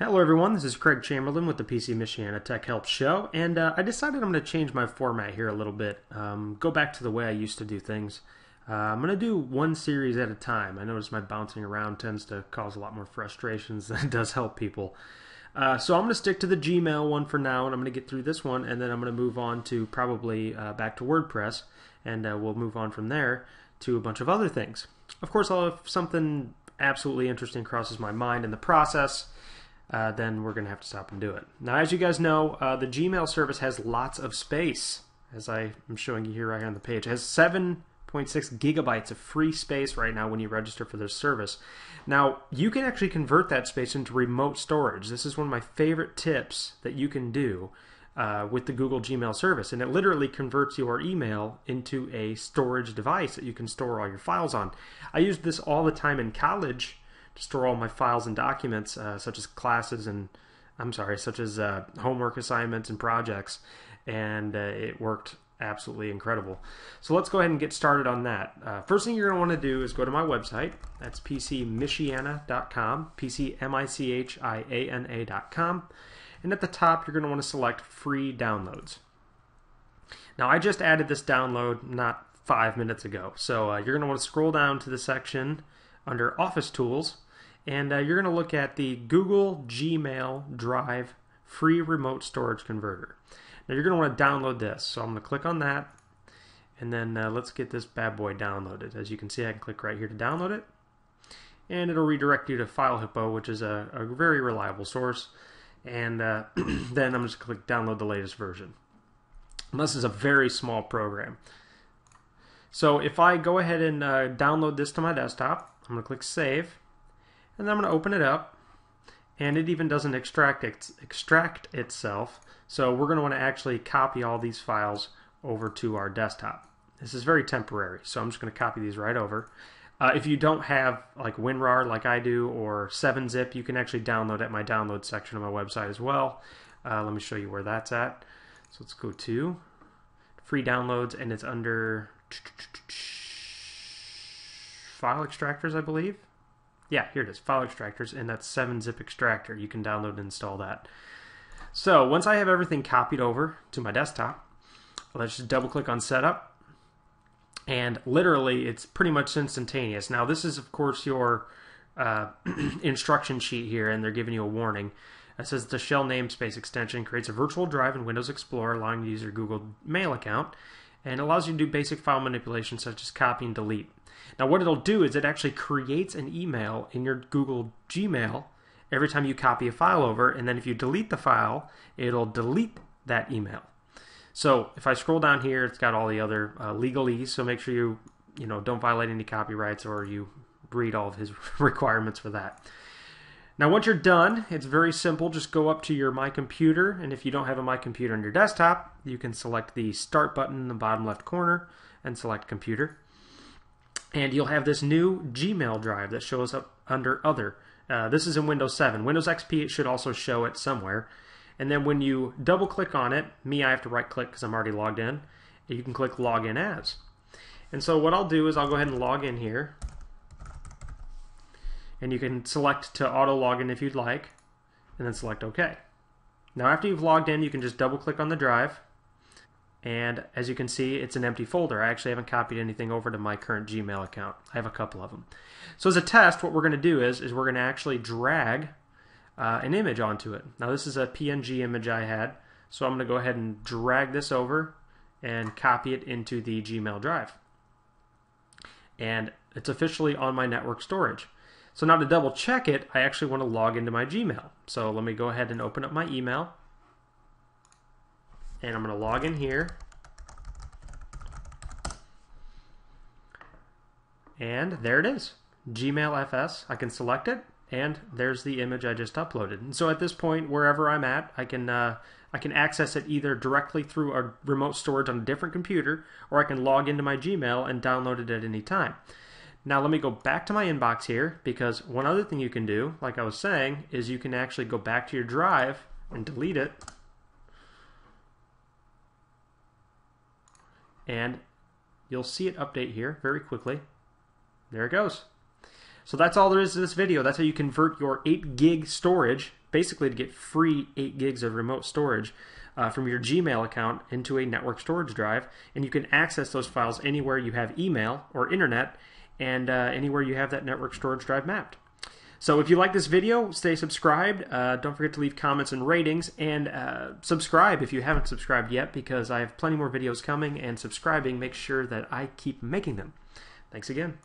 Hello everyone, this is Craig Chamberlin with the PC Michiana Tech Help Show, and uh, I decided I'm going to change my format here a little bit, um, go back to the way I used to do things. Uh, I'm going to do one series at a time. I notice my bouncing around tends to cause a lot more frustrations than it does help people. Uh, so I'm going to stick to the Gmail one for now, and I'm going to get through this one, and then I'm going to move on to probably uh, back to WordPress, and uh, we'll move on from there to a bunch of other things. Of course, I'll have something absolutely interesting crosses my mind in the process uh, then we're going to have to stop and do it. Now, as you guys know, uh, the Gmail service has lots of space, as I am showing you here right on the page. It has 7.6 gigabytes of free space right now when you register for this service. Now, you can actually convert that space into remote storage. This is one of my favorite tips that you can do. Uh, with the Google Gmail service, and it literally converts your email into a storage device that you can store all your files on. I used this all the time in college to store all my files and documents, uh, such as classes and I'm sorry, such as uh, homework assignments and projects, and uh, it worked absolutely incredible. So let's go ahead and get started on that. Uh, first thing you're going to want to do is go to my website. That's pcmichiana.com, p-c-m-i-c-h-i-a-n-a.com, and at the top you're going to want to select free downloads. Now I just added this download not five minutes ago, so uh, you're going to want to scroll down to the section under Office Tools and uh, you're going to look at the Google Gmail Drive free remote storage converter. Now you're going to want to download this. So I'm going to click on that and then uh, let's get this bad boy downloaded. As you can see I can click right here to download it and it'll redirect you to FileHippo which is a, a very reliable source and uh, then I'm just going to click download the latest version. And this is a very small program. So if I go ahead and uh, download this to my desktop, I'm going to click save and then I'm going to open it up and it even doesn't extract extract itself. So we're going to want to actually copy all these files over to our desktop. This is very temporary so I'm just going to copy these right over. Uh, if you don't have like WinRAR like I do or 7-zip you can actually download at my download section of my website as well. Uh, let me show you where that's at. So let's go to free downloads and it's under file extractors I believe yeah, here it is, file extractors, and that's 7-zip extractor. You can download and install that. So once I have everything copied over to my desktop, let's just double click on setup. And literally, it's pretty much instantaneous. Now, this is, of course, your uh, instruction sheet here, and they're giving you a warning. It says the shell namespace extension creates a virtual drive in Windows Explorer, allowing you to use your Google Mail account, and allows you to do basic file manipulation such as copy and delete. Now, what it'll do is it actually creates an email in your Google Gmail every time you copy a file over, and then if you delete the file, it'll delete that email. So if I scroll down here, it's got all the other uh, legalese. So make sure you you know don't violate any copyrights or you read all of his requirements for that. Now, once you're done, it's very simple. Just go up to your My Computer, and if you don't have a My Computer on your desktop, you can select the Start button in the bottom left corner and select Computer and you'll have this new Gmail drive that shows up under Other. Uh, this is in Windows 7. Windows XP, it should also show it somewhere. And then when you double click on it, me, I have to right click because I'm already logged in. You can click Login As. And so what I'll do is I'll go ahead and log in here. And you can select to auto login if you'd like, and then select OK. Now after you've logged in, you can just double click on the drive and as you can see, it's an empty folder. I actually haven't copied anything over to my current Gmail account. I have a couple of them. So as a test, what we're going to do is, is we're going to actually drag uh, an image onto it. Now this is a PNG image I had, so I'm going to go ahead and drag this over and copy it into the Gmail drive. And it's officially on my network storage. So now to double check it, I actually want to log into my Gmail. So let me go ahead and open up my email and I'm going to log in here. And there it is, Gmail FS. I can select it, and there's the image I just uploaded. And so at this point, wherever I'm at, I can uh, I can access it either directly through a remote storage on a different computer, or I can log into my Gmail and download it at any time. Now let me go back to my inbox here because one other thing you can do, like I was saying, is you can actually go back to your drive and delete it and you'll see it update here very quickly. There it goes. So that's all there is to this video. That's how you convert your 8 gig storage basically to get free 8 gigs of remote storage uh, from your Gmail account into a network storage drive, and you can access those files anywhere you have email or internet, and uh, anywhere you have that network storage drive mapped. So if you like this video, stay subscribed. Uh, don't forget to leave comments and ratings, and uh, subscribe if you haven't subscribed yet, because I have plenty more videos coming, and subscribing makes sure that I keep making them. Thanks again.